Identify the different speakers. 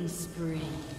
Speaker 1: Killing spree.